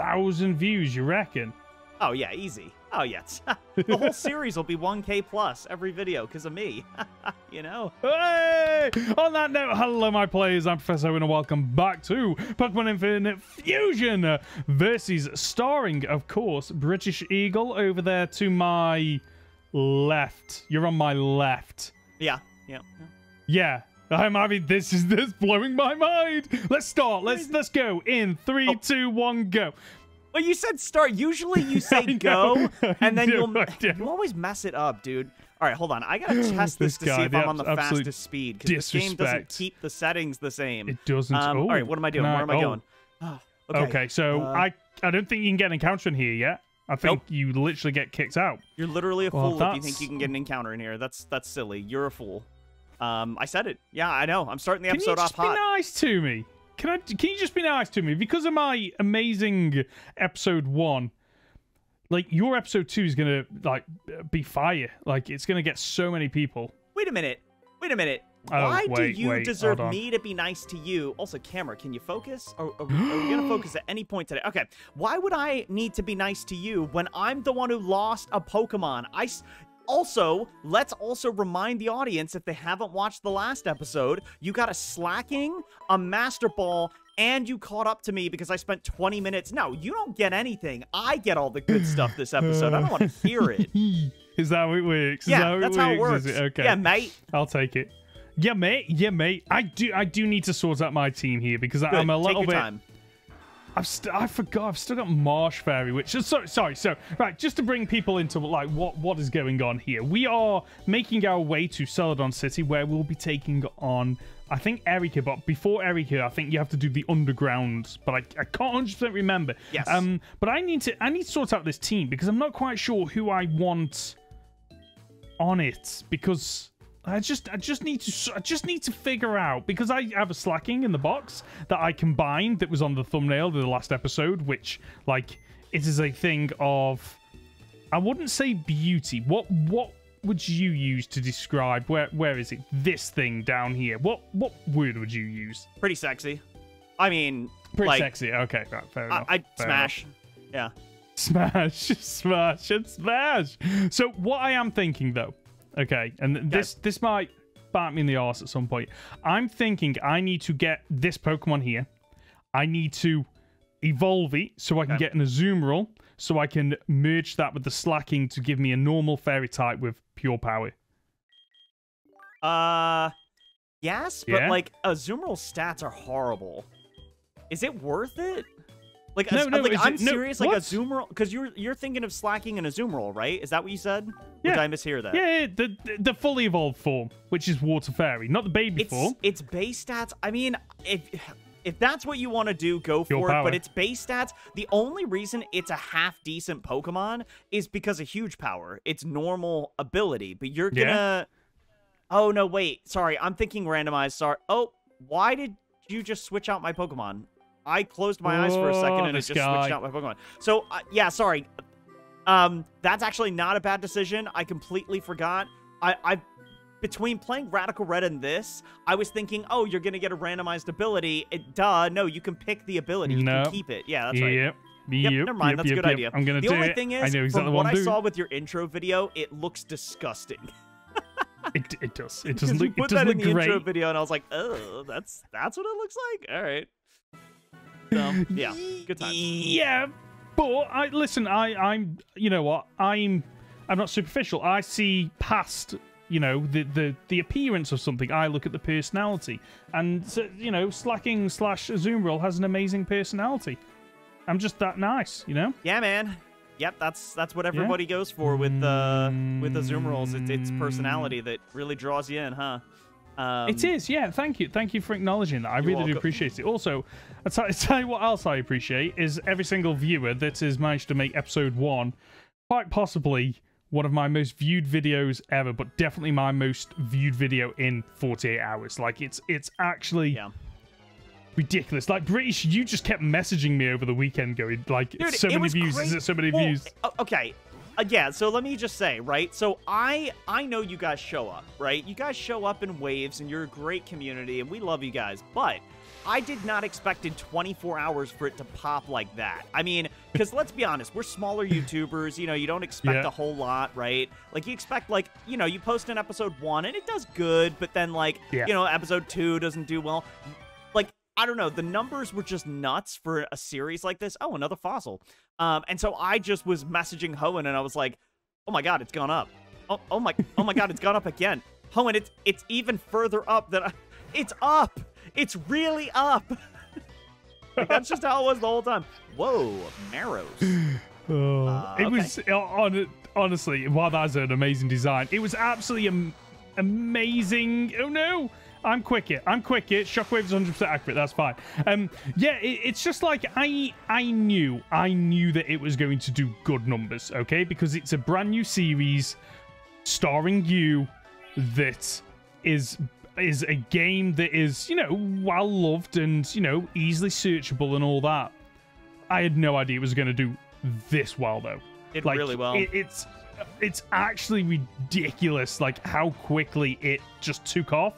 thousand views. You reckon? Oh yeah, easy. Oh yeah, the whole series will be 1K plus every video because of me. you know. Hey! On that note, hello my players. I'm Professor Hoenn and welcome back to Pokemon Infinite Fusion versus starring, of course, British Eagle over there to my left. You're on my left. Yeah. Yeah. Yeah. I'm having this is this blowing my mind. Let's start. Let's let's go in three, oh. two, one, go. Well, you said start. Usually you say go, and then you'll you always mess it up, dude. All right, hold on. I gotta test this, this to guy, see if I'm on the fastest speed because this game doesn't keep the settings the same. It doesn't. Um, oh, all right, what am I doing? Where am I oh. going? Oh, okay. okay. so uh, I I don't think you can get an encounter in here yet. I think nope. you literally get kicked out. You're literally a well, fool if you think you can get an encounter in here. That's that's silly. You're a fool. Um, I said it. Yeah, I know. I'm starting the episode off hot. Can you just be nice to me? Can I? Can you just be nice to me because of my amazing episode one? Like your episode two is gonna like be fire. Like it's gonna get so many people. Wait a minute. Wait a minute. Oh, Why wait, do you wait, deserve me to be nice to you? Also, camera, can you focus? Are, are, are we going to focus at any point today? Okay. Why would I need to be nice to you when I'm the one who lost a Pokemon? I, also, let's also remind the audience if they haven't watched the last episode, you got a Slaking, a Master Ball, and you caught up to me because I spent 20 minutes. No, you don't get anything. I get all the good stuff this episode. I don't want to hear it. Is that how it works? Is yeah, that that's it how it works. Okay. Yeah, mate. I'll take it. Yeah, mate. Yeah, mate. I do. I do need to sort out my team here because Good. I'm a little bit. Time. I've st- I forgot. I've still got Marsh Fairy, which is sorry, sorry. So right, just to bring people into like what what is going on here. We are making our way to Celadon City, where we'll be taking on. I think Erika, but before Erika, I think you have to do the underground. But I, I can't hundred percent remember. Yes. Um. But I need to I need to sort out this team because I'm not quite sure who I want on it because I just I just need to I just need to figure out because I have a Slaking in the box that I combined that was on the thumbnail of the last episode, which like it is a thing of I wouldn't say beauty. What what would you use to describe where where is it? This thing down here. What what word would you use? Pretty sexy. I mean, pretty like, sexy. Okay, right, fair enough. I, would smash. Enough. Yeah. Smash, smash, and smash. So what I am thinking though Okay, and this this might bite me in the arse at some point. I'm thinking I need to get this Pokemon here. I need to evolve it so I can okay. get an Azumarill, so I can merge that with the Slaking to give me a normal Fairy type with pure power. Uh, yes, but yeah? like Azumarill stats are horrible. Is it worth it? Like, no, a, no, like I'm it, serious. No, like a Azumarill, because you're you're thinking of Slaking and Azumarill, right? Is that what you said? Yeah. Did I mishear that? Yeah, the the fully evolved form, which is Water Fairy, not the baby it's, form. It's base stats. I mean, if if that's what you want to do, go for it. But it's base stats. The only reason it's a half decent Pokemon is because of huge power. It's normal ability, but you're gonna. Yeah. Oh no! Wait, sorry. I'm thinking randomized. Sorry. Oh, why did you just switch out my Pokemon? I closed my eyes for a second and it just guy. switched out my Pokemon. So, uh, yeah, sorry. Um, that's actually not a bad decision. I completely forgot. I, I, between playing Radical Red and this, I was thinking, oh, you're gonna get a randomized ability. It, duh, no, you can pick the ability. You can keep it. Yeah, that's right. Yep. Yep, yep never mind. Yep, that's a good idea. I'm gonna the do only it. thing is, I know exactly from what, what I saw with your intro video, it looks disgusting. it, it does. It doesn't look. Put it doesn't that in the great. intro video, and I was like, oh, that's that's what it looks like. All right. So yeah, good time. Yeah, but I listen. I I'm you know what I'm I'm not superficial. I see past you know the the the appearance of something. I look at the personality, and so, you know Slaking slash Azumarill has an amazing personality. I'm just that nice, you know. Yeah, man. Yep, that's that's what everybody yeah. goes for with uh with the Azumarills. It's its personality that really draws you in, huh? Um, it is, yeah. Thank you, thank you for acknowledging that. I really welcome. do appreciate it. Also, I tell, I tell you what else I appreciate is every single viewer that has managed to make episode one, quite possibly one of my most viewed videos ever, but definitely my most viewed video in 48 hours. Like it's it's actually yeah. ridiculous. Like British, you just kept messaging me over the weekend, going like Dude, so many views. Is it so many well, views? Okay, uh, yeah, so let me just say, right? So I I know you guys show up, right? You guys show up in waves and you're a great community and we love you guys. But I did not expect in 24 hours for it to pop like that. I mean, because let's be honest, we're smaller YouTubers. You know, you don't expect yeah. a whole lot, right? Like, you expect, like, you know, you post an episode one and it does good, but then, like, yeah. you know, episode two doesn't do well. Like, I don't know. The numbers were just nuts for a series like this. Oh, another fossil. Um, and so I just was messaging Hoenn and I was like, oh my God, it's gone up. Oh, oh my, oh my God, it's gone up again. Hoenn, it's, it's even further up than I, it's up. It's really up. like, that's just how it was the whole time. Whoa, Marrows. Oh, uh, it okay. was uh, on, honestly, while that's an amazing design, it was absolutely am- amazing. Oh no, I'm quick it. I'm quick it. Shockwave is 100% accurate. That's fine. Um, yeah, it, it's just like I I knew I knew that it was going to do good numbers. Okay, because it's a brand new series starring you that is is a game that is, you know, well loved and, you know, easily searchable and all that. I had no idea it was going to do this well, though. It like, really well. It, it's it's actually ridiculous, like how quickly it just took off.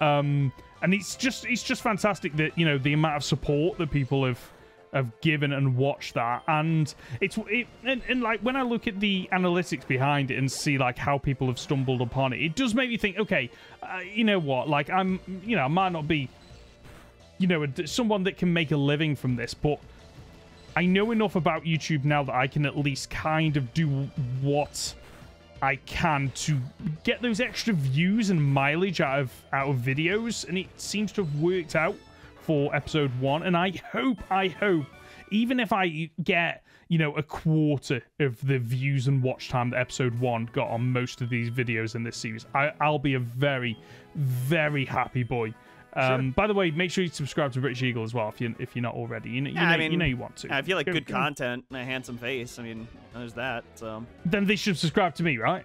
Um, and it's just it's just fantastic that you know the amount of support that people have have given and watched that. And it's it and, and, like when i look at the analytics behind it and see like how people have stumbled upon it it does make me think okay uh, you know what? Like i'm you know i might not be you know someone that can make a living from this but i know enough about youtube now that i can at least kind of do what i can to get those extra views and mileage out of out of videos and it seems to have worked out for episode one. And I hope, I hope, even if I get, you know, a quarter of the views and watch time that episode one got on most of these videos in this series, I, will be a very, very happy boy. Um, sure. By the way, make sure you subscribe to British Eagle as well if you if you're not already. You know, you, yeah, know, I mean, you know you want to. If you like go, good go. content and a handsome face, I mean, there's that. So then they should subscribe to me, right?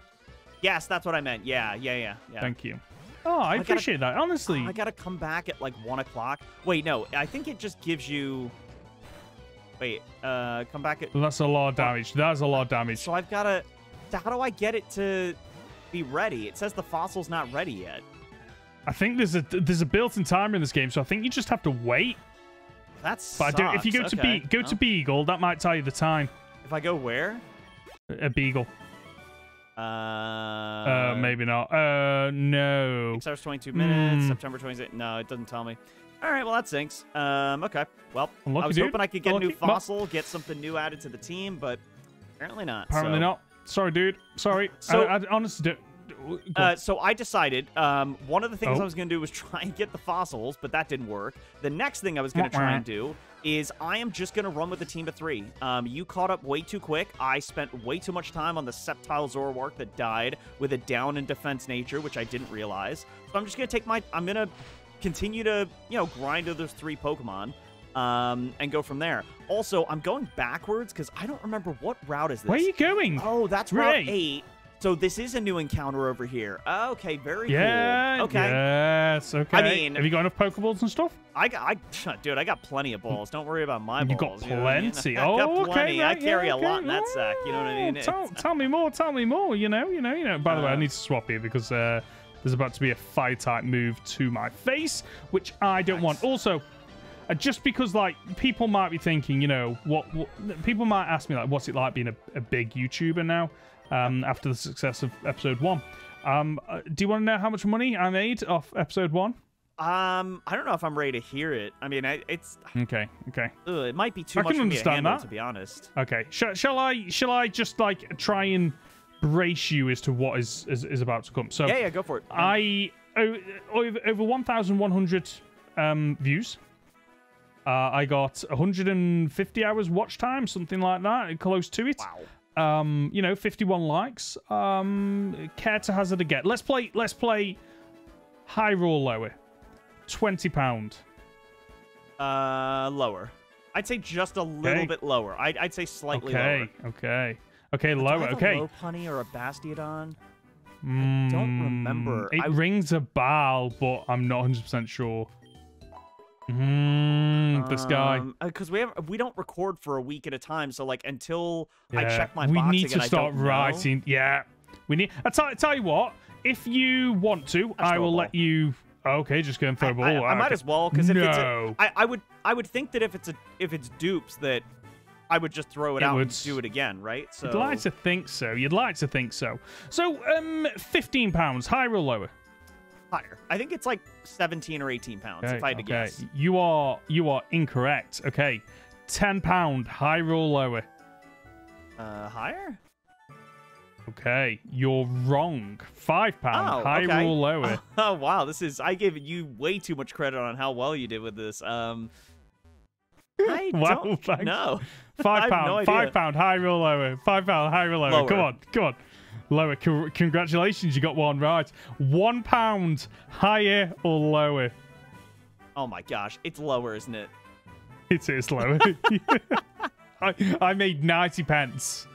Yes, that's what I meant. Yeah, yeah, yeah. yeah. Thank you. Oh, I, I appreciate gotta, that. Honestly, I gotta come back at like one o'clock. Wait, no, I think it just gives you. Wait, uh, come back at. that's a lot of damage. That's a lot of damage. So I've gotta. So how do I get it to be ready? It says the fossil's not ready yet. I think there's a there's a built-in timer in this game, so I think you just have to wait. That's. But I if you go okay. to Be go oh. to Beagle, that might tell you the time. If I go where? A Beagle. Uh, uh, maybe not. Uh, no. Six hours, 22 minutes. Mm. September 28th. No, it doesn't tell me. All right, well, that sinks. Um, okay. Well, Unlucky, I was dude. hoping I could get Unlucky. a new fossil, get something new added to the team, but apparently not. Apparently so. not. Sorry, dude. Sorry. So, I, I honestly do. Uh, so I decided um, one of the things oh. I was going to do was try and get the fossils, but that didn't work. The next thing I was going to try and do is I am just going to run with a team of three. Um, you caught up way too quick. I spent way too much time on the Sceptile Zoroark that died with a down in defense nature, which I didn't realize. So I'm just going to take my... I'm going to continue to, you know, grind those three Pokemon um, and go from there. Also, I'm going backwards because I don't remember what route is this. Where are you going? Oh, that's Route 8. So this is a new encounter over here. Okay, very yeah, cool. Okay. Yes. Okay. I mean, have you got enough Pokeballs and stuff? I got, I, dude, I got plenty of balls. Don't worry about my you balls. Got you got plenty. I got plenty. okay. Right, I carry yeah, a lot in that sack. You know what I mean? Tell, tell, me more. Tell me more. You know. You know. You know. By the uh, way, I need to swap here because uh, there's about to be a fire type move to my face, which I don't nice. want. Also. Uh, just because like people might be thinking you know what, what, people might ask me like what's it like being a, a big youtuber now um, after the success of episode one. Um, uh, do you want to know how much money I made off episode one? Um, I don't know if I'm ready to hear it. I mean, I, it's okay. Okay. Ugh, it might be too I much for me to handle, that. to be honest. Okay. Shall, shall I? Shall I just like try and brace you as to what is is, is about to come? So yeah, yeah, go for it. I over, over 1,100 um, views. Uh, I got 150 hours watch time, something like that, close to it. Wow. Um, you know, 51 likes. Um, care to hazard a get? Let's play. Let's play high roll lower. 20 pound. Uh, lower. I'd say just a little okay. bit lower. I'd, I'd say slightly okay, lower. Okay. Okay. lower. okay. A Lopunny or a Bastiodon. Mm, I don't remember. It I... rings a bell, but I'm not 100 percent sure. Mm, this guy. Because um, uh, we have we don't record for a week at a time, so like until yeah. I check my we need to start writing. Know. Yeah, we need. I tell, I tell you what. If you want to, I will let you. Okay, just go and throw I, ball. I, I might as well because if it's a, No. I, I would I would think that if it's a if it's dupes that I would just throw it, It out would- and do it again, right? So You'd like to think so. You'd like to think so. So, um, fifteen pounds, higher or lower? Higher. I think it's like 17 or 18 pounds if I had to guess. You are you are incorrect. Okay, ten pound, higher or lower? Uh, higher? Okay, you're wrong. Five pound, Oh, higher okay. or lower? Oh wow, this is I gave you way too much credit on how well you did with this. Um, I Wow, don't thanks. know. Five pound, no five pound, higher or lower? Five pound, higher or lower? Lower. Come on, come on. Lower. Con- congratulations, you got one right. One pound, higher or lower? Oh my gosh, it's lower, isn't it? It is lower. I, I made 90 pence.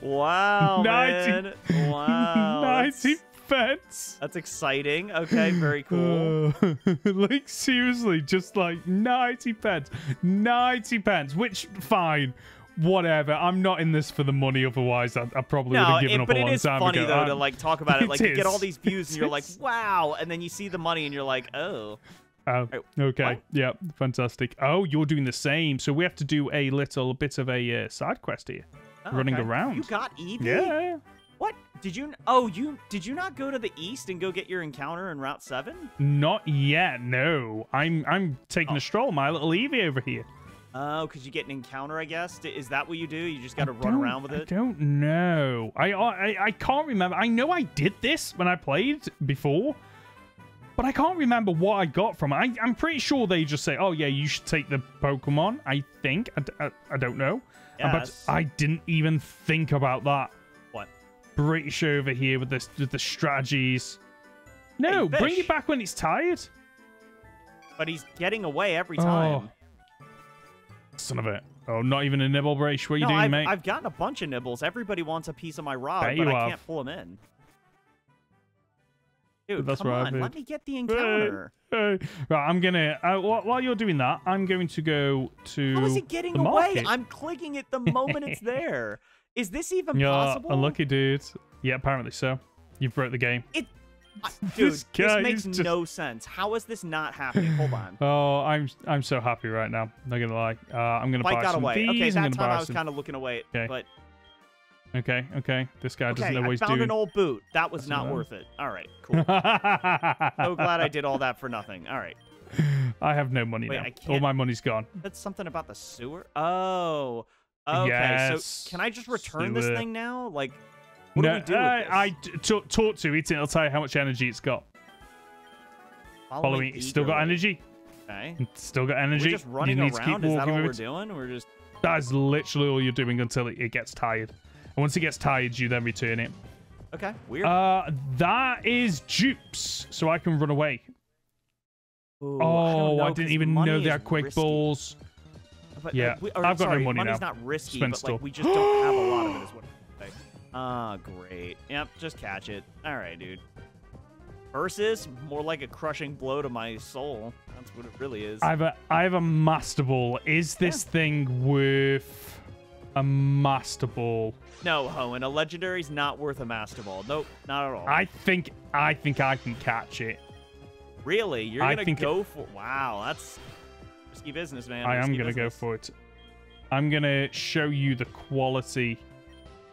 Wow, 90 man. Wow. 90 That's, pence. that's exciting. Okay, very cool. Uh, like, seriously, just like 90 pence. 90 pence, which, fine. Whatever. I'm not in this for the money. Otherwise, I, I probably would No, have given it, up but a it long is time funny ago. though to I'm- like talk about it. It Like you get all these views and you're like, wow, and then you see the money and you're like, oh. Oh, okay. what? Yeah, fantastic. Oh, you're doing the same. So we have to do a little bit of a uh, side quest here. oh, Running okay. around. You got Eevee? Yeah. What? Did you? Oh, you did you not go to the east and go get your encounter in Route Seven? Not yet. No, I'm I'm taking Oh. a stroll. My little Eevee over here. Oh, because you get an encounter, I guess. Is that what you do? You just got to run around with it? I don't know. I, I I can't remember. I know I did this when I played before, but I can't remember what I got from it. I, I'm pretty sure they just say, "Oh yeah, you should take the Pokemon." I think. I don't know. Uh, But I didn't even think about that. What? British over here with this with the strategies. No, Hey, bring it back when it's tired. But he's getting away every Oh, time. Son of it. Oh, not even a nibble brace. What are you no, doing, I've, mate? I've gotten a bunch of nibbles. Everybody wants a piece of my rod, Bet but I have. can't pull them in. Dude, That's come on, let me get the encounter. Uh, right, I'm gonna. Uh, wh- while you're doing that, I'm going to go to. How is he getting away? market. I'm clicking it the moment it's there. Is this even You're possible? unlucky, dude. Yeah, apparently so. You've broke the game. It, dude, This this, makes just- no sense. How is this not happening? Hold on. Oh, I'm I'm so happy right now. Not gonna lie. Uh, I'm gonna Bike buy got some away. These. Okay, that time I was some... kind of looking away, Okay. but Okay, okay. This guy doesn't okay, know what I found an old boot. That was That's not worth it. All right, cool. so glad I did all that for nothing. All right, I have no money Wait, now. I All my money's gone. that's something about the sewer. Oh, okay. Yes, So can I just return this thing now? Like, what no, do we do with uh, this? I t- talk, talk to it. It'll tell you how much energy it's got. Following, it's still got energy. Okay. It's still got energy. We're just running you need to keep around. Is that walking all we're it. doing? We're just That is literally all you're doing until it, it gets tired. And once it gets tired, you then return it. okay. Weird. Uh, that is dupes, so I can run away. Ooh, oh, don't I, didn't even know they had quick risky. balls. But, Yeah, like, we, or, I've got no sorry, money money's now. not risky, Spend but like we just don't have a lot of it. Great. Yep, just catch it. All right, dude. Versus more like a crushing blow to my soul. That's what it really is. I have a I have a master ball. Is this thing worth a master ball? no, Hoenn, a legendary's not worth a master ball. Nope, not at all. I think I think I can catch it. really, you're I gonna think it- go for? Wow, that's risky business, man. I am gonna go for it. I'm gonna show you the quality,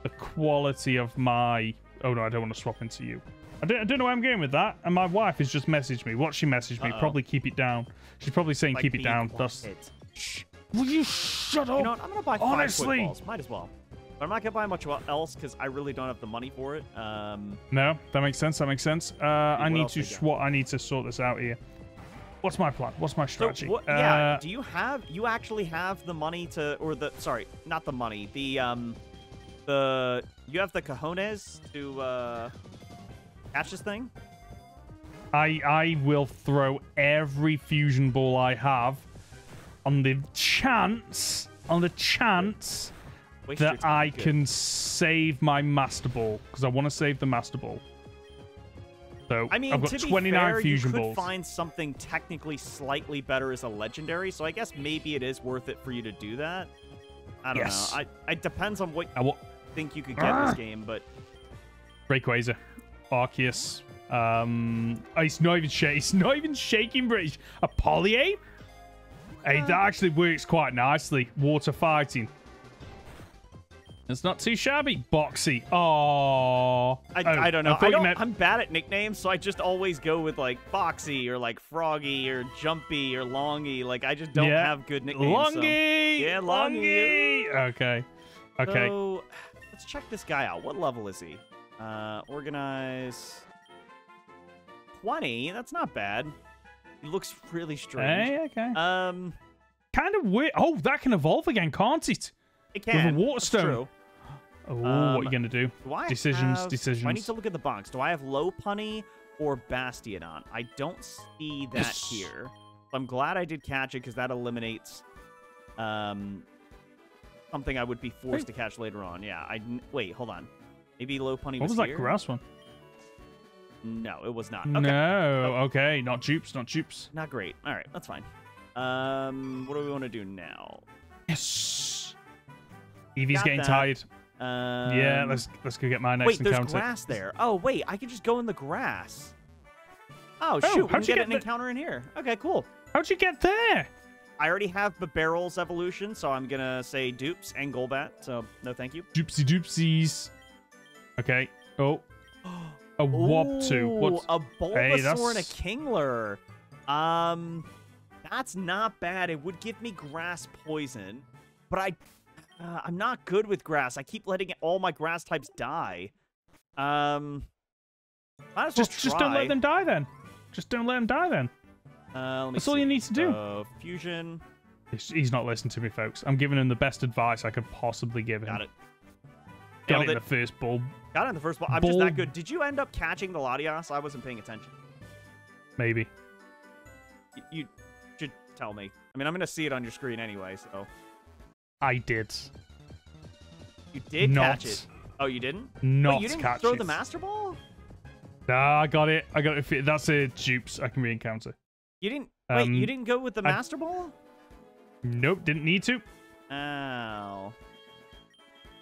the quality of my. Oh no, I don't want to swap into you. I don't, I don't know where I'm going with that. And my wife has just messaged me. What she messaged me? Uh-oh. Probably keep it down. She's probably saying Like keep it down. Thus. Shh. Will you shut up? You know what? I'm gonna buy five Honestly. Might as well. But I'm not gonna buy much else because I really don't have the money for it. Um, No, that makes sense. That makes sense. Uh, I need to swat. I need to sort this out here. What's my plan? What's my so strategy? what? Yeah. Uh, do you have? You actually have the money to, or the? Sorry, not the money. The um, the you have the cojones to uh, catch this thing. I I will throw every fusion ball I have on the chance on the chance Waste that. I Good. can save my master ball because I want to save the master ball. So I mean, I've got to be 29 fair, fusion you could balls. find something technically slightly better as a legendary. So I guess maybe it is worth it for you to do that. I don't Yes. know. I it depends on what I think you could get Ah. this game, but Rayquaza, Arceus, Um, oh, it's not even shaking. It's not even shaking British. A polyape? Hey, that actually works quite nicely. Water fighting. It's not too shabby. Boxy. Oh. I, I don't know. I, I don't, meant... I'm bad at nicknames, so I just always go with like Boxy or like Froggy or Jumpy or Longy. Like I just don't yeah. have good nicknames. Longy. So. Yeah, Longy. Longy. Okay. Okay. So let's check this guy out. What level is he? Uh, organize. 20. That's not bad. He looks really strange. Hey, okay. Um, kind of weird. Oh, that can evolve again, can't it? It can. With a water stone. Oh, um, what are you um, gonna do? do I decisions, have, decisions. Do I need to look at the box. Do I have Lopunny or Bastiodon? I don't see that yes. here. I'm glad I did catch it because that eliminates um something I would be forced to catch later on. Yeah, I wait. Hold on. Maybe Lopunny was, was that grass one? No, it was not. Okay. No, okay, not dupes, not dupes. Not great. All right, that's fine. Um, what do we want to do now? Yes. Eevee's getting that. tired. Um, yeah, let's let's go get my next wait, encounter. Wait, there's grass there. Oh, wait, I can just go in the grass. Oh, oh shoot, we can get, get an encounter in here. Okay, cool. How'd you get there? I already have the Barrel's evolution, so I'm gonna say dupes and Golbat, so no thank you. Doopsy doopsies. Okay. Oh. A Wobtu. What's... A Bulbasaur hey, that's... and a Kingler. Um, that's not bad. It would give me grass poison, but I, uh, I'm not good with grass. I keep letting all my grass types die. Um, might as just well just don't let them die then. Just don't let them die then. Uh, That's see. all you need to do. Uh, fusion. He's not listening to me, folks. I'm giving him the best advice I could possibly give him. Got it. Got Nailed it in the first ball. Got it in the first ball. I'm just that good. Did you end up catching the Latias? I wasn't paying attention. Maybe. You, you should tell me. I mean, I'm going to see it on your screen anyway, so. I did. You did not, catch it. Oh, you didn't? Not Wait, you didn't catch throw it. the Master Ball? Nah, I got it. I got it. That's a dupes I can re-encounter. You didn't. Um, wait, you didn't go with the I, Master Ball? Nope, didn't need to. Oh.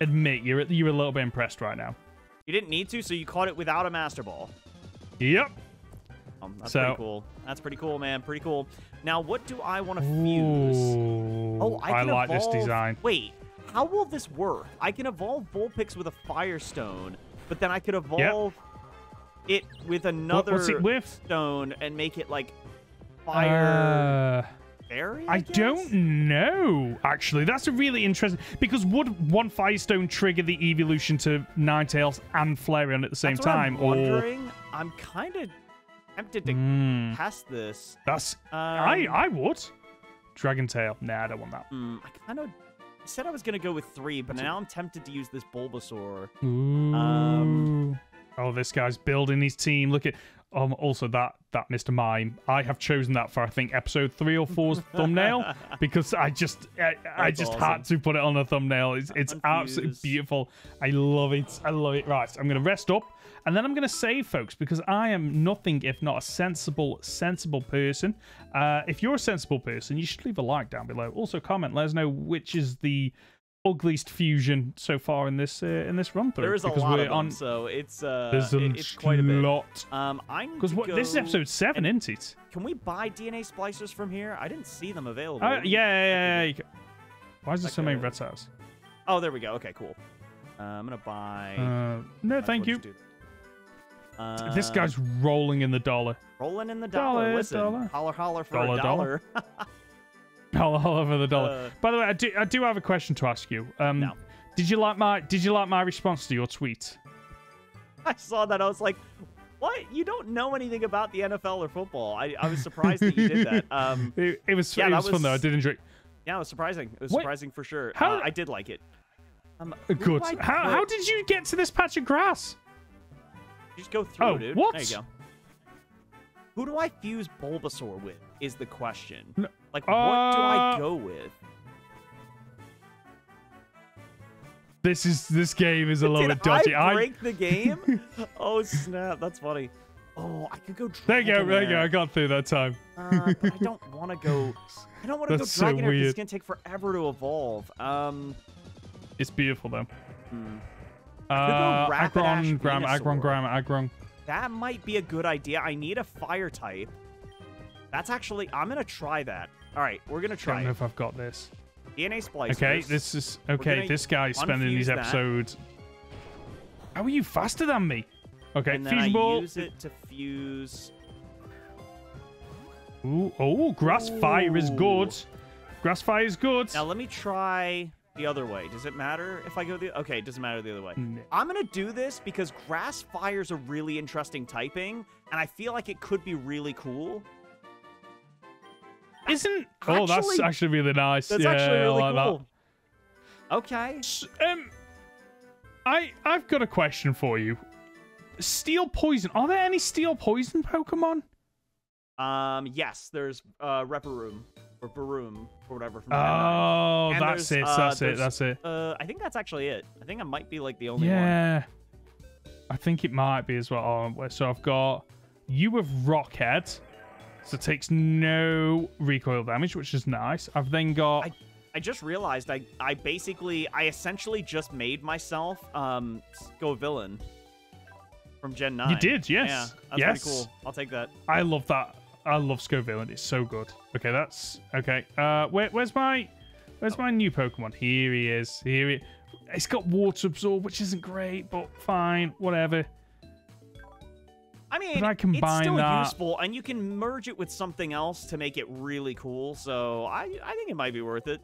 Admit you're you're a little bit impressed right now. You didn't need to, so you caught it without a Master Ball. Yep. Um, that's so, pretty cool. That's pretty cool, man. Pretty cool. Now, what do I want to fuse? oh, I, can I like evolve... this design. Wait, how will this work? I can evolve Vulpix with a Firestone, but then I could evolve yep. it with another what, it with? stone and make it like fire. Uh... Fairy, I, I don't know, actually. That's a really interesting... Because would one Firestone trigger the evolution to Ninetales and Flareon at the same That's time? I'm wondering. Or... I'm kind of tempted to mm. test this. That's... Um, I, I would. Dragon Tail. Nah, I don't want that. Mm, I kind of... I said I was going to go with three, but now I'm tempted to use this Bulbasaur. Ooh. Um, oh, this guy's building his team. Look at... Um, also, that that Mr. Mime, I have chosen that for I think episode three or four's thumbnail because I just I, I just awesome. had to put it on a thumbnail. It's it's absolutely beautiful. I love it. I love it. Right, I'm gonna rest up and then I'm gonna save, folks, because I am nothing if not a sensible, sensible person. Uh, if you're a sensible person, you should leave a like down below. Also, comment. Let us know which is the ugliest fusion so far in this uh, in this run through. There is a lot of them, on, so it's uh, there's a it's quite a bit. lot. Um, I because what this is episode seven, isn't it? Can we buy DNA splicers from here? I didn't see them available. Uh, yeah, yeah, yeah. Why is there so many red cells? Oh, there we go. Okay, cool. Uh, I'm gonna buy. Uh, no, thank you. Uh, this guy's rolling in the dollar. Rolling in the dollar. dollar Listen, dollar. holler, holler for dollar, a dollar. dollar. all over the dollar. Uh, By the way, I do I do have a question to ask you. Um, no. Did you like my Did you like my response to your tweet? I saw that. I was like, "What? You don't know anything about the NFL or football?" I, I was surprised that you did that. Um, it, it was yeah, it was, was, fun though. I did enjoy. Yeah, it was surprising. It was what? surprising for sure. How, uh, I did like it. Um, Good. How, how did you get to this patch of grass? You just go through, oh, dude. What? There you go. Who do I fuse Bulbasaur with? Is the question. No, like, what uh, do I uh, go with? This is this game is a little bit dodgy. I break I... the game. oh snap! That's funny. Oh, I could go. There you go. There you go. I got through that time. uh, but I don't want to go. I don't want to go Dragonair so it's gonna take forever to evolve. Um, it's beautiful though. Hmm. Uh, Aggron, Gram, Aggron, Gram, Aggron. that might be a good idea. I need a fire type. That's actually, I'm going to try that. All right, we're going to try I don't know if I've got this. DNA splicers. Okay, this is, okay, this guy's spending these episodes. That. How are you faster than me? Okay, and then fusion I ball. use it to fuse. Ooh, oh, grass Ooh. fire is good. Grass fire is good. Now let me try the other way. Does it matter if I go the... Okay, it doesn't matter the other way. No. I'm going to do this because grass fire is a really interesting typing, and I feel like it could be really cool. Isn't... Actually, oh, that's actually really nice. That's yeah, actually really like cool. That. Okay. Um, I, I've got a question for you. Steel Poison. Are there any Steel Poison Pokemon? Um, yes, there's uh Repparoom or Baroom or whatever. From oh, that's it. Uh, that's it. That's it. Uh, I think that's actually it. I think I might be like the only yeah, one. Yeah, I think it might be as well. Oh, so I've got you with Rockhead, so it takes no recoil damage, which is nice. I've then got. I, I just realized I I basically I essentially just made myself um Scovillain from Gen 9. You did, yes. Yeah, that's yes. pretty cool. I'll take that. I love that. I love Scovillain. It's so good. Okay, that's okay. Uh, where, where's my, where's oh. my new Pokemon? Here he is. Here he. It's got Water Absorb, which isn't great, but fine, whatever. I mean, I combine it's still that... useful, and you can merge it with something else to make it really cool. So I, I think it might be worth it.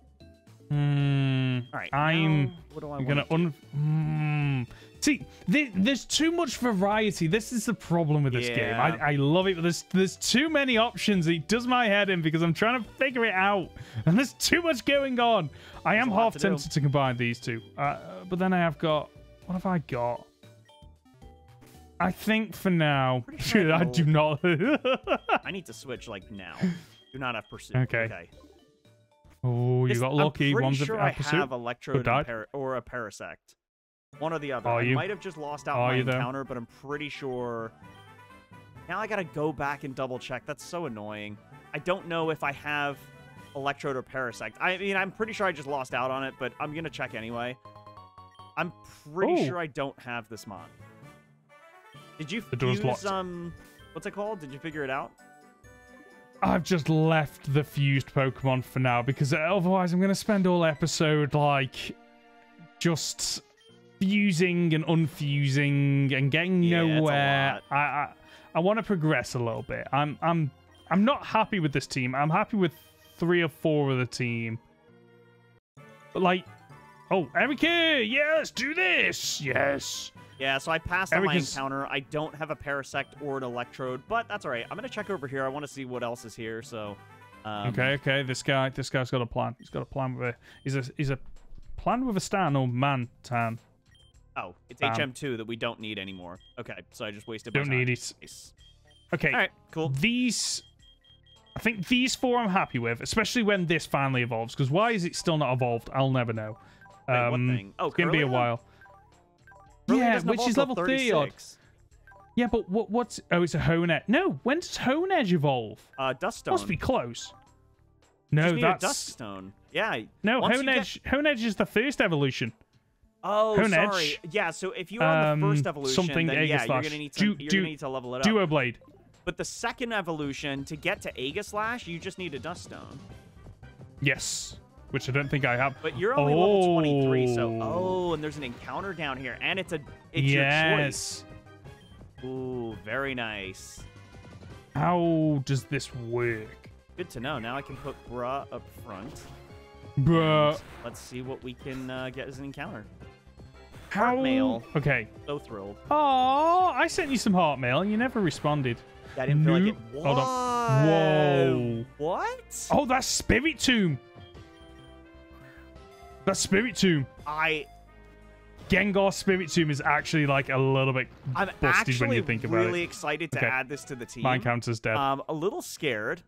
Hmm. All right. I'm. what do I I'm gonna un. Mm. See, there's too much variety. This is the problem with this yeah. game. I, I love it, but there's there's too many options. It does my head in because I'm trying to figure it out, and there's too much going on. I am half to tempted do. to combine these two, uh, but then I have got. What have I got? I think for now, sure I, I do not. I need to switch like now. Do not have pursuit. Okay. okay. Oh, you this, got lucky. I'm pretty One's sure a, a I have electrode or a parasect. One or the other. Are I you? might have just lost out Are my encounter, but I'm pretty sure. Now I gotta go back and double check. That's so annoying. I don't know if I have Electrode or Parasect. I mean, I'm pretty sure I just lost out on it, but I'm gonna check anyway. I'm pretty Ooh. sure I don't have this mod. Did you the door's locked. um what's it called? Did you figure it out? I've just left the fused Pokemon for now because otherwise I'm gonna spend all episode like just fusing and unfusing and getting yeah, nowhere. I I, I want to progress a little bit. I'm I'm I'm not happy with this team. I'm happy with three or four of the team. But like, oh, Erika, yeah, let's do this. Yes. Yeah, so I passed on my encounter. I don't have a Parasect or an Electrode, but that's all right. I'm gonna check over here. I want to see what else is here. So. Um, okay, okay. This guy, this guy's got a plan. He's got a plan with a. He's a. He's a plan with a stan or man tan. Oh, it's um, HM2 that we don't need anymore. Okay, so I just wasted Don't need it. Okay. All right, cool. These... I think these four I'm happy with, especially when this finally evolves. Because why is it still not evolved? I'll never know. Wait, um, what thing? Oh, it's going to be a while. Yeah, which is level 30 odd. Yeah, but what? what's... Oh, it's a Honedge. No, when does Honedge evolve? Uh, Dusk Stone. Must be close. No, that's... Dusk Stone. Yeah. No, Honedge, get... Honedge is the first evolution. Oh, sorry. Yeah, so if you're on the first um, evolution, something then yeah, you're gonna need to you're gonna need to level it up. Doublade. But the second evolution, to get to Aegislash, you just need a Dusk Stone. Yes. Which I don't think I have. But you're only oh. level 23, so oh, and there's an encounter down here, and it's a it's yes. your choice. Ooh, very nice. How does this work? Good to know. Now I can put bra up front. Bruh. Let's see what we can uh, get as an encounter. How? Heart mail. Okay. So thrilled. Oh, I sent you some heart mail and you never responded. Yeah, I didn't nope. feel like it. Hold on. Whoa. What? Oh, that's Spiritomb. Spirit Tomb. I. Gengar Spiritomb is actually like a little bit I'm busted when you think about really it. really excited to okay. add this to the team. Mine counts as dead. Um, a little scared.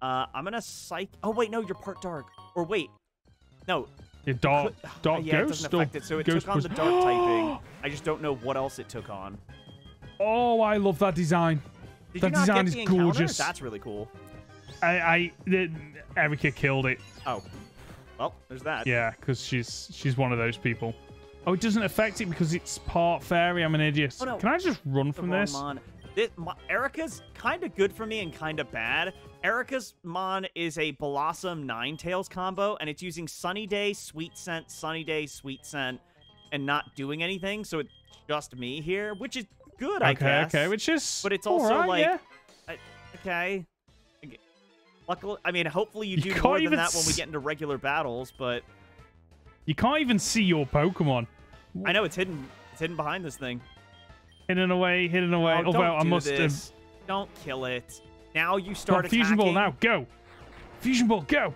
Uh, I'm gonna psych. Oh wait, no, you're part dark. Or wait, no, yeah, dark, dark yeah, ghost. it doesn't affect it. So it took on the dark typing. I just don't know what else it took on. Oh, I love that design. Did that design is gorgeous. That's really cool. I, I, the, Erika killed it. Oh, well, there's that. Yeah, because she's she's one of those people. Oh, it doesn't affect it because it's part fairy. I'm an idiot. Oh, no. Can I just run from this? Mon. this my, Erika's kind of good for me and kind of bad. Erika's Mon is a Blossom Ninetales combo, and it's using Sunny Day, Sweet Scent, Sunny Day, Sweet Scent, and not doing anything. So it's just me here, which is good, okay, I guess. Okay, which is. But it's also right, like. Yeah. I, okay. Luckily, I mean, hopefully you do you more than that when we get into regular battles, but you can't even see your Pokemon. I know it's hidden. It's hidden behind this thing. Hidden away, hidden away. Oh, Although don't I do must this. have. Don't kill it. Now you start oh, Fusion. Ball now. Go. Fusion Ball, go.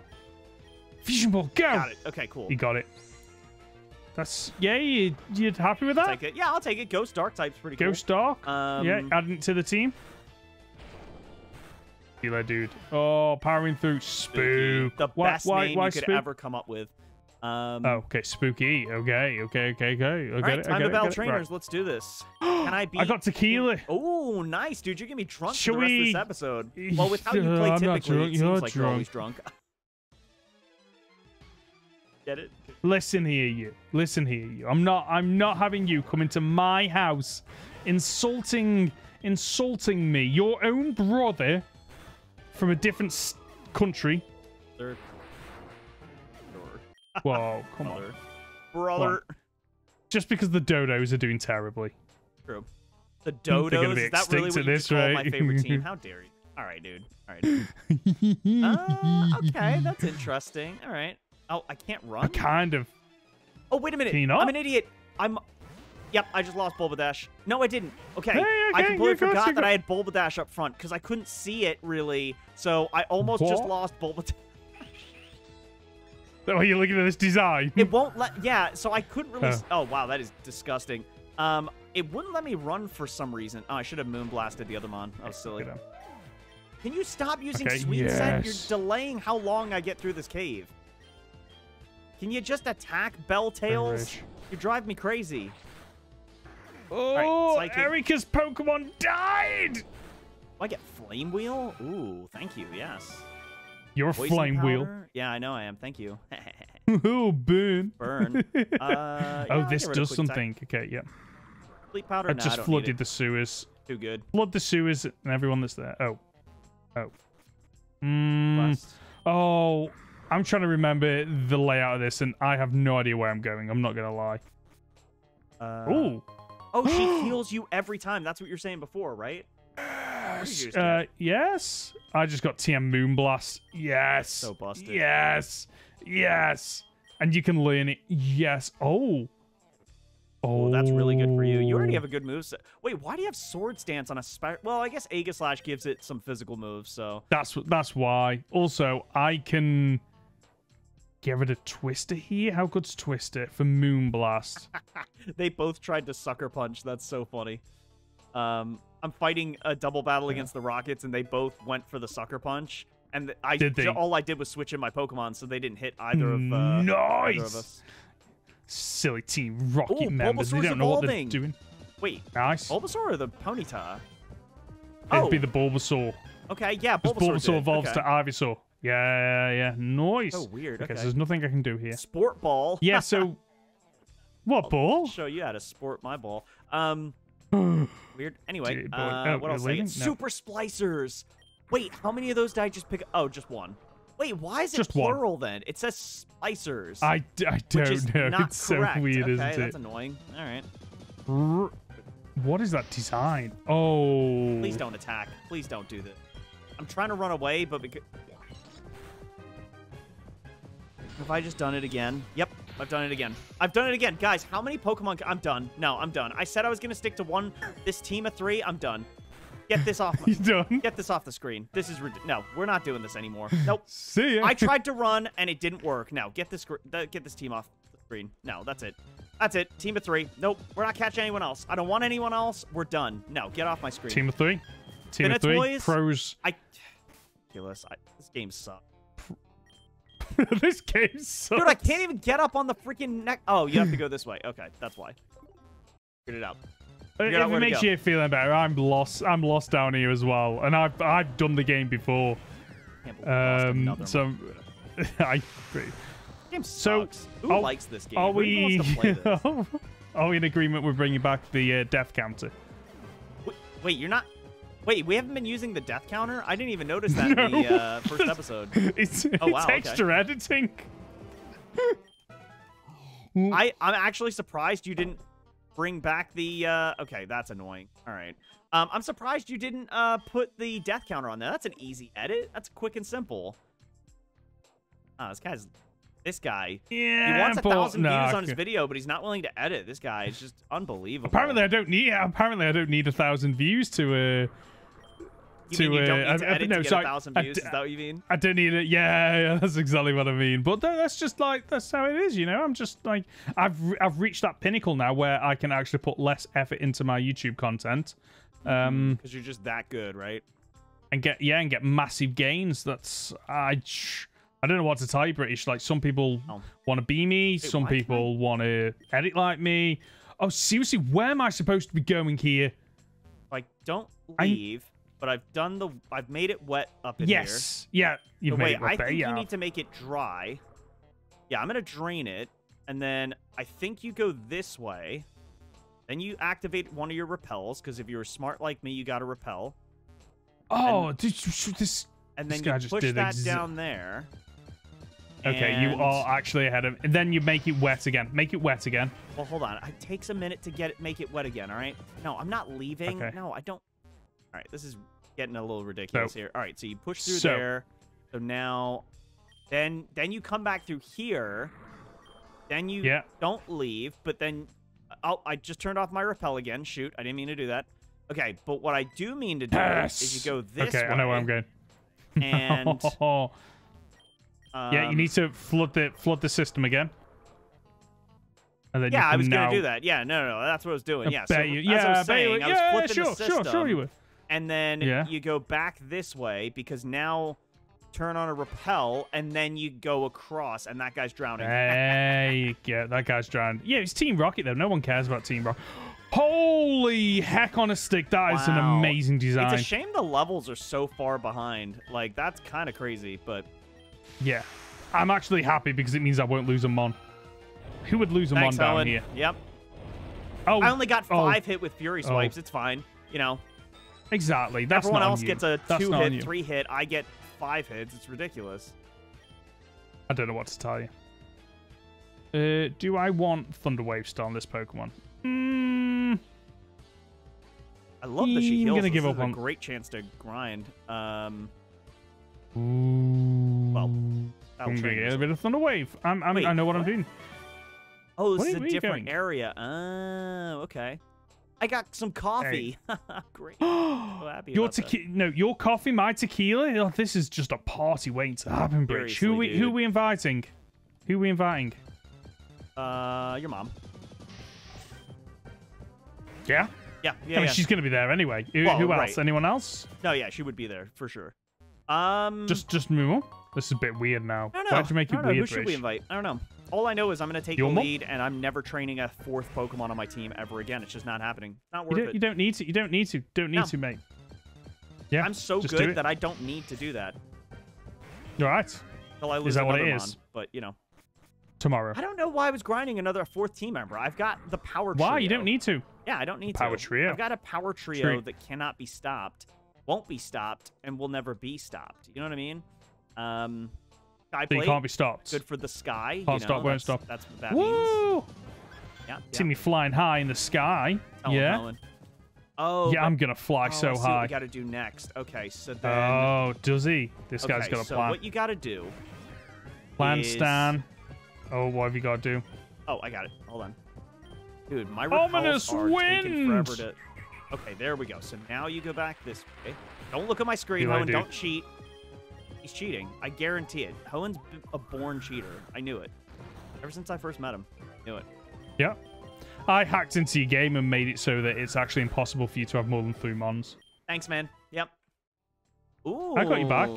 Fusion Ball, go. Got it. Okay, cool. You got it. That's yeah. You you happy with that? Take it. Yeah, I'll take it. Ghost Dark type's pretty Ghost cool. Ghost Dark. Um, yeah, adding it to the team. Healer dude. Oh, powering through spook. The why, best why, name why you could spook? ever come up with. Um, oh, okay, spooky. Okay, okay, okay, okay. I all right, time to battle trainers. Right. Let's do this. Can I beat? I got tequila. Oh, nice, dude. You're gonna be drunk Shall for the rest of this episode. Well, with how you Uh, play I'm typically, it seems you're like you're always drunk. drunk. Get it? Listen here, you. Listen here, you. I'm not. I'm not having you come into my house, insulting, insulting me. Your own brother from a different s- country. Third. Whoa, come on. Brother. Brother. Just because the dodos are doing terribly. True. The dodos? They're gonna Dodos. be Is that really extinct what at you this just call my favorite team? How dare you? All right, dude. All right. Dude. Uh, okay, that's interesting. All right. Oh, I can't run? I run. kind of. Oh, wait a minute. Can you I'm an idiot. I'm. Yep, I just lost Bulbadash. No, I didn't. Okay, Hey, I completely forgot that I had Bulbadash up front because I couldn't see it really. So I almost just What? lost Bulbadash. Oh, you're looking at this design. It won't let. Yeah, so I couldn't really. Oh. Oh wow, that is disgusting. Um, it wouldn't let me run for some reason. Oh, I should have moon blasted the other mon. I was silly. Can you stop using Okay, sweet scent? You're delaying how long I get through this cave. Can you just attack Bell Tails? You drive me crazy. Oh, Psychic. Erika's Pokemon died. Oh, I get Flame Wheel? Ooh, thank you. Yes. You're a Poison flame wheel. Yeah, I know I am. Thank you. oh, burn. Burn. Uh, yeah, oh, this get rid of does quick attack. something. Okay, yeah. Sleep powder. I Nah, just don't flooded the sewers. Too good. Flood the sewers and everyone that's there. Oh. Oh. Mm, Blast. oh, I'm trying to remember the layout of this, and I have no idea where I'm going. I'm not going to lie. Uh, Ooh. Oh, she heals you every time. That's what you're saying before, right? Yes. Uh, yes. I just got TM Moonblast. Yes. So busted. Yes. Yes. And you can learn it. Yes. Oh. Oh, that's really good for you. You already have a good move set. Wait, why do you have Swords Dance on a spec? Well, I guess Aegislash gives it some physical moves, so. That's that's why. Also, I can get rid of Twister here. How good's Twister for Moonblast? they both tried to sucker punch. That's so funny. Um, I'm fighting a double battle against the Rockets, and they both went for the sucker punch. And I Did they? all I did was switch in my Pokemon, so they didn't hit either of uh, either of nice. us. Silly Team Rocket Ooh, members. Bulbasaur's don't know what they're doing. Wait, Nice. Bulbasaur or the Ponyta? It'd Oh, be the Bulbasaur. okay, yeah, Bulbasaur, Bulbasaur, did. evolves okay. to Ivysaur. Yeah, yeah. Nice. Oh, weird. Okay, Okay. so there's nothing I can do here. Sport Ball. Yeah, so. What ball? show you how to sport my ball. Um, weird. Anyway, uh, Oh, what else? I get? leaving? No. Super splicers. Wait, how many of those did I just pick? Oh, just one. Wait, why is it Just one. plural then? It says splicers. I, d- I don't know. It's correct. so weird, okay, isn't it? that's annoying. All right. R- What is that design? Oh. Please don't attack. Please don't do this. I'm trying to run away, but because... Have I just done it again? Yep, I've done it again. I've done it again. Guys, how many Pokemon... I'm done. No, I'm done. I said I was going to stick to one. This team of three, I'm done. Get this off my... You done? Get this off the screen. This is... No, we're not doing this anymore. Nope. See ya. I tried to run, and it didn't work. Now, get this, get this team off the screen. No, that's it. That's it. Team of three. Nope, we're not catching anyone else. I don't want anyone else. We're done. No, get off my screen. Team of three. Team of three. Pros. I. I, this game sucks. this game sucks. Dude, I can't even get up on the freaking neck. Oh, you have to go this way. Okay, that's why. Figured it out. If out it makes you feeling better, I'm lost. I'm lost down here as well, and I've I've done the game before. Can't I lost Um, so. I Game sucks. So, Who are, likes this game? Are we? are we in agreement with bringing back the uh, death counter? Wait, wait, you're not. Wait, we haven't been using the death counter? I didn't even notice that no. in the uh, first episode. it's, oh, wow, it's extra okay. editing. I, I'm actually surprised you didn't bring back the... Uh, okay, that's annoying. All right. Um, I'm surprised you didn't uh, put the death counter on there. That's an easy edit. That's quick and simple. Oh, this guy's... This guy. Yeah, he wants a thousand nah, views on his video, but he's not willing to edit. This guy is just unbelievable. Apparently, I don't need. Apparently, I don't need a thousand views to uh, you to, mean you don't need to edit I, no, to get a thousand views? Is that what you mean? I don't need it. Yeah, yeah, that's exactly what I mean. But that's just like that's how it is, you know. I'm just like I've I've reached that pinnacle now where I can actually put less effort into my YouTube content. Um, because you're just that good, right? And get yeah, and get massive gains. That's I. I don't know what to tell you, British. Like some people oh. want to be me, some people want to edit like me. Oh, seriously, where am I supposed to be going here? Like, don't leave. I but I've done the I've made it wet up in yes. here. Yeah, you've wait, it wet I there, think yeah. you need to make it dry. Yeah, I'm gonna drain it, and then I think you go this way. Then you activate one of your repels, because if you're smart like me, you got to repel. Oh, and, this. And then you push that down there. Okay, and... you are actually ahead of. And then you make it wet again. Make it wet again. Well, hold on. It takes a minute to get it, make it wet again. All right. No, I'm not leaving. Okay. No, I don't. All right, this is getting a little ridiculous so, here. All right, so you push through so, there. So now, then then you come back through here. Then you yeah. don't leave, but then oh, I just turned off my repel again. Shoot, I didn't mean to do that. Okay, but what I do mean to do yes. is you go this okay, way. I know where I'm going. And um, yeah, you need to flood the flood the system again. And then yeah, I was now... gonna do that. Yeah, no, no, no, that's what I was doing. Yeah, so you. yeah, I was saying, I was yeah, flipping sure, the system. Sure, sure, you were and then yeah. you go back this way because now turn on a repel and then you go across and that guy's drowning. hey, yeah, that guy's drowning. Yeah, it's Team Rocket though. No one cares about Team Rocket. Holy heck on a stick. That wow. is an amazing design. It's a shame the levels are so far behind. Like, that's kind of crazy, but... Yeah. I'm actually happy because it means I won't lose a Mon. Who would lose a Thanks, Mon down Hoenn. here? Yep. Oh, I only got oh. five oh. hit with Fury oh. Swipes. Oh. It's fine. You know, Exactly. That's Everyone else gets a That's two hit, three hit. I get five hits. It's ridiculous. I don't know what to tell you. Uh, do I want Thunder Wave still on this Pokemon? Hmm. I love that she heals. I'm gonna give up on a great chance to grind. Um. Ooh. Well, I'm gonna get a bit of Thunder Wave. I'm, I'm Wait, i know what, what, I'm doing. Oh, this what is a different area. Oh, okay. I got some coffee. Hey. Great. so your tequila? No, your coffee, my tequila. Oh, this is just a party waiting to happen, Bridge. Who we dude. who we inviting? Who we inviting? Uh, your mom. Yeah. Yeah, yeah. I mean, yeah. she's gonna be there anyway. Who, well, who else? Right. Anyone else? No, yeah, she would be there for sure. Um, just just move on. This is a bit weird now. Why'd you make it weird? Who should we invite? I don't know. All I know is I'm going to take Your the lead, and I'm never training a fourth Pokemon on my team ever again. It's just not happening. not worth you don't, it. You don't need to. You don't need to. Don't need no. to, mate. Yeah. I'm so good that I don't need to do that. All right. Until I lose is that what it is? Mon, but you know. Tomorrow. I don't know why I was grinding another fourth team member. I've got the power trio. Why? You don't need to. Yeah, I don't need power to. Power trio. I've got a power trio that cannot be stopped, won't be stopped, and will never be stopped. You know what I mean? Um, Sky so you can't be stopped. Good for the sky. Can't you know, stop, won't stop. That's what that Woo! means. Yeah, See me flying high in the sky. Tell yeah. Oh. Yeah, I'm gonna fly oh, so high. What we gotta do next. Okay, so oh, then. Oh, does he? This okay, guy's got a so plan. what you gotta do? Plan is... Stan. Oh, what have you got to do? Oh, I got it. Hold on. Dude, my Ominous are wind. taking forever to. Okay, there we go. So now you go back this way. Don't look at my screen, Hoenn. Do? Don't cheat. He's cheating. I guarantee it. Hoenn's a born cheater. I knew it. Ever since I first met him. I knew it. Yeah. I hacked into your game and made it so that it's actually impossible for you to have more than three mons. Thanks, man. Yep. Ooh. I got you back.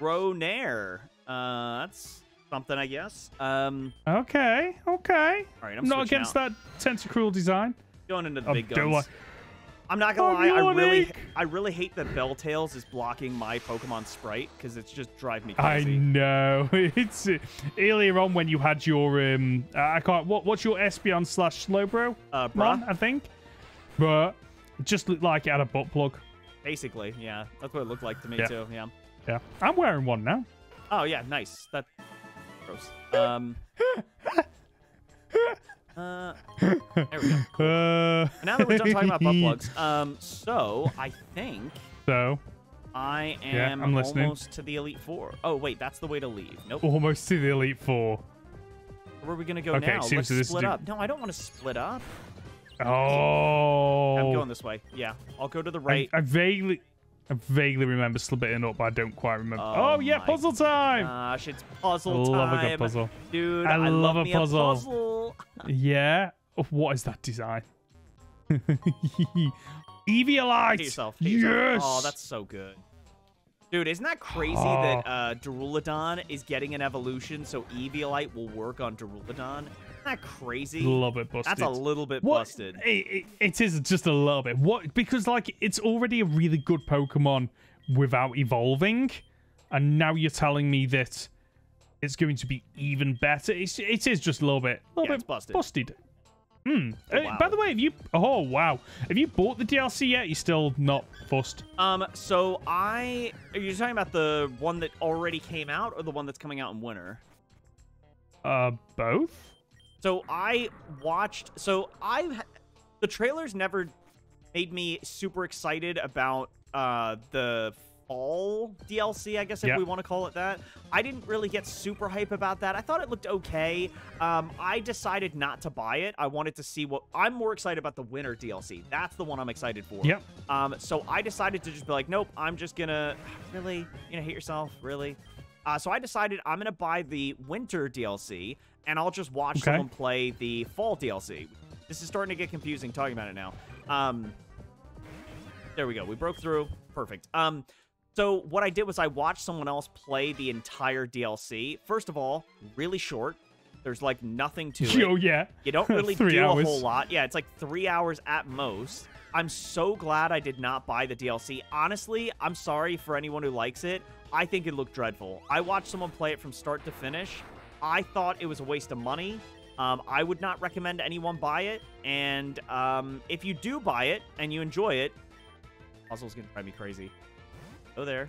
Gronair. Uh, that's something, I guess. Um. Okay. Okay. All right. I'm not against out. that Tentacruel design. Going into the big guns. I'm not gonna lie, I really, I really hate that Belltails is blocking my Pokemon sprite because it's just drive me crazy. I know. It's uh, earlier on when you had your um, I can't. What what's your Espeon slash Slowbro? Uh, bruh. I think. But it just looked like it had a butt plug. Basically, yeah. That's what it looked like to me yeah. too. Yeah. Yeah. I'm wearing one now. Oh yeah, nice. That gross. Um. Uh, there we go. Cool. Uh, now that we're done talking about butt plugs, um, so I think. So. I am yeah, almost to the Elite Four. Oh wait, that's the way to leave. Nope. Almost to the Elite Four. Where are we gonna go okay, now? Let's split up. No, I don't want to split up. Oh. I'm going this way. Yeah, I'll go to the right. I, I vaguely. I vaguely remember splitting up, but I don't quite remember. Oh, oh yeah, puzzle time! Gosh, it's puzzle I love a good puzzle. Dude, I, I love, love, a puzzle. A puzzle. yeah. Oh, what is that design? Eviolite! Yourself, yes! Oh, that's so good. Dude, isn't that crazy oh. that uh, Duraludon is getting an evolution so Eviolite will work on Duraludon? That crazy? A little bit busted. That's a little bit what? busted. It, it, it is just a little bit. What? Because like it's already a really good Pokemon without evolving, and now you're telling me that it's going to be even better. It's, it is just a little bit, a little yeah, bit busted. busted. Hmm. Oh, wow. uh, by the way, have you? Oh wow. Have you bought the DLC yet? You're still not fussed. Um. So I. Are you talking about the one that already came out, or the one that's coming out in winter? Uh, both. So I watched. So I, the trailers never made me super excited about uh, the fall DLC, I guess if yep. we want to call it that. I didn't really get super hype about that. I thought it looked okay. Um, I decided not to buy it. I wanted to see what I'm more excited about the winter DLC. That's the one I'm excited for. Yep. Um, so I decided to just be like, nope, I'm just gonna really, you know, hate yourself, really. Uh, so I decided I'm gonna buy the winter DLC and I'll just watch okay. someone play the fall DLC. This is starting to get confusing talking about it now. Um, there we go. We broke through. Perfect. Um, so what I did was I watched someone else play the entire DLC. First of all, really short. There's like nothing to it. Oh yeah. You don't really do hours. a whole lot. Yeah, it's like three hours at most. I'm so glad I did not buy the DLC. Honestly, I'm sorry for anyone who likes it. I think it looked dreadful. I watched someone play it from start to finish, I thought it was a waste of money. Um, I would not recommend anyone buy it. And um, if you do buy it and you enjoy it, puzzle's gonna drive me crazy. Oh, there.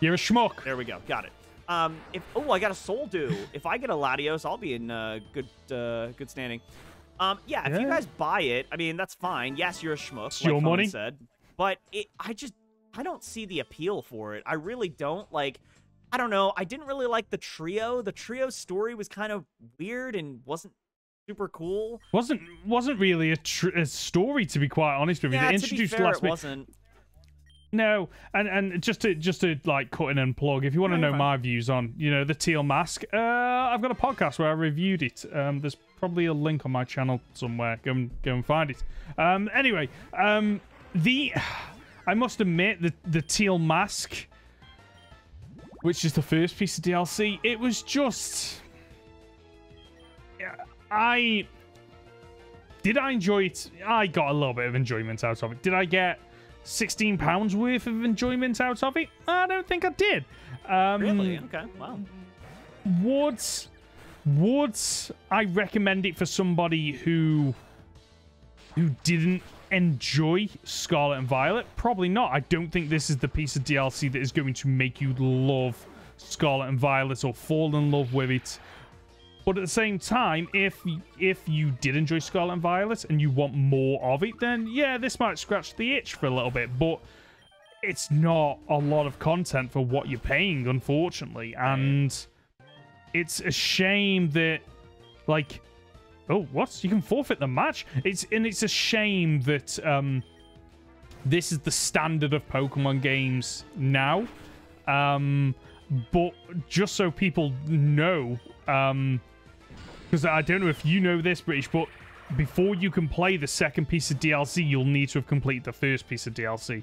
You're a schmuck. There we go. Got it. Um, if oh, I got a soul dew. if I get a Latios, I'll be in uh, good uh, good standing. Um, yeah, if yeah. you guys buy it, I mean that's fine. Yes, you're a schmuck. It's like your money. Said, but it, I just I don't see the appeal for it. I really don't. Like, I don't know. I didn't really like the trio. The trio story was kind of weird and wasn't super cool. wasn't wasn't really a, tr- a story to be quite honest with you. Yeah, they introduced to be fair, last it wasn't. No, and and just to just to like cut in and plug, if you want to know fine. my views on you know the teal mask, uh, I've got a podcast where I reviewed it. Um, there's probably a link on my channel somewhere. Go and go and find it. Um, anyway, um, the I must admit the the teal mask which is the first piece of DLC. It was just... I... Did I enjoy it? I got a little bit of enjoyment out of it. Did I get 16 pounds worth of enjoyment out of it? I don't think I did. Um, really? Okay. Wow. Would would I recommend it for somebody who who didn't enjoy Scarlet and Violet? Probably not. I don't think this is the piece of DLC that is going to make you love Scarlet and Violet or fall in love with it. But at the same time, if if you did enjoy Scarlet and Violet and you want more of it, then yeah, this might scratch the itch for a little bit. But it's not a lot of content for what you're paying, unfortunately. And it's a shame that, like, Oh, what? You can forfeit the match? It's and it's a shame that um this is the standard of Pokemon games now. Um but just so people know, um because I don't know if you know this, British, but before you can play the second piece of DLC, you'll need to have completed the first piece of DLC.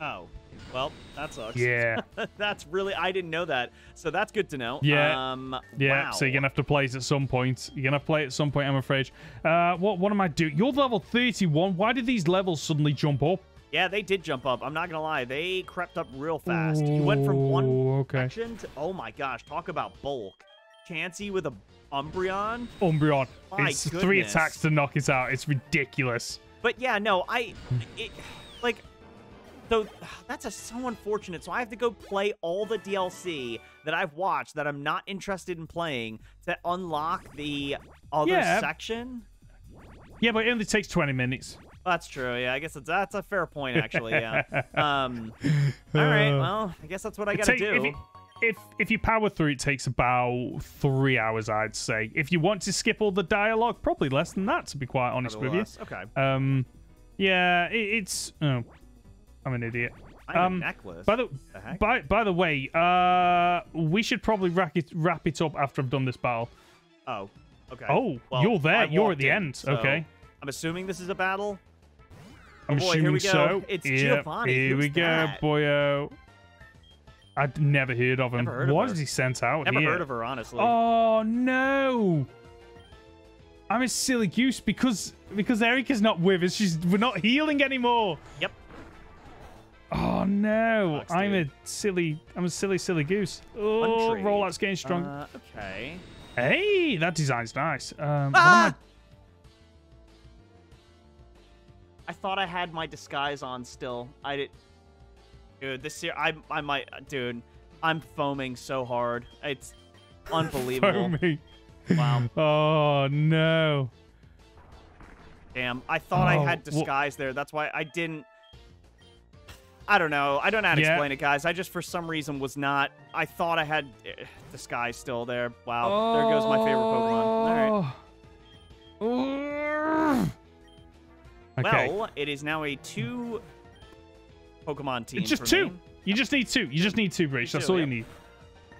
Oh. Well, that sucks. Yeah. that's really I didn't know that. So that's good to know. Yeah. Um, yeah. Wow. So you're gonna have to play it at some point. You're gonna play it at some point, I'm afraid. Uh what what am I doing? You're level 31. Why did these levels suddenly jump up? Yeah, they did jump up. I'm not gonna lie, they crept up real fast. You went from one okay. section to oh my gosh, talk about bulk. Chansey with a Umbreon. Umbreon. My it's three attacks to knock it out. It's ridiculous. But yeah, no, I it, so that's a, so unfortunate. So I have to go play all the DLC that I've watched that I'm not interested in playing to unlock the other Yeah. section. Yeah, but it only takes 20 minutes. That's true. Yeah, I guess that's, that's a fair point, actually. Yeah. um. All right. Uh, Well, I guess that's what I gotta take- do. If, it- if if you power through, it takes about three hours, I'd say. If you want to skip all the dialogue, probably less than that, to be quite honest with you. Okay. Um, yeah, it, it's. Oh, I'm an idiot. Um, necklace. By the The by by the way, uh, we should probably wrap it wrap it up after I've done this battle. oh. Okay. Oh, Well, you're there. You're at the in, end. so okay. I'm assuming this is a battle. I'm boy, here assuming we go. so. It's Yep, Giovanni. Here Who's we go, that? boyo. I'd never heard of him. Heard her. is he sent out Never here? heard of her, honestly. Oh no! I'm a silly goose because because Erika's not with us. She's we're not healing anymore. Yep. Oh no! I'm a silly. I'm a silly silly goose. Oh, Country. rollout's getting strong. Uh, okay. hey, that design's nice. Um, Ah! I thought I had my disguise on still. I did. Dude, this year I I might dude. I'm foaming so hard. It's unbelievable. foaming? Wow. Oh no! Damn. I thought I Oh, had well- disguise there. That's why I didn't. I don't know. I don't know how to Yeah. explain it, guys. I just for some reason was not. I thought I had the disguise still there. Wow. there goes my favorite Pokemon. All right. Oh. Okay. Well, it is now a two Pokemon team. it's just two. me. You just need two. You just need two, Breach. That's all yep. you need.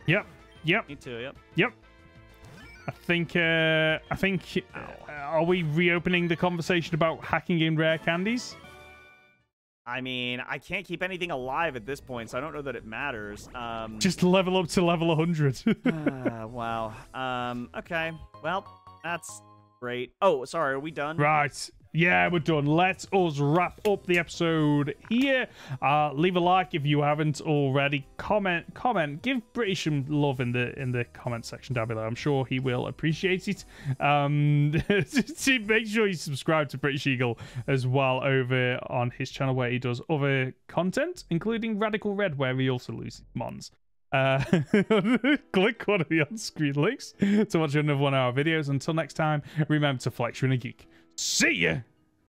Yep. Yep. Me too. Yep. Yep. I think. Uh, I think. Uh, are we reopening the conversation about hacking in rare candies? I mean, I can't keep anything alive at this point, so I don't know that it matters. Um, Just level up to level 100. uh, wow. Um, okay. Well, that's great. Oh, sorry. Are we done? right. Yeah, we're done. Let us wrap up the episode here. Uh, leave a like if you haven't already. Comment, comment. Give British some love in the in the comment section down below. I'm sure he will appreciate it. Um, make sure you subscribe to British Eagle as well over on his channel where he does other content, including Radical Red, where he also loses mons. Uh, click one of the on-screen links to watch another one of our videos. Until next time, remember to flex your inner geek. See ya!